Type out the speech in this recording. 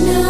Krishna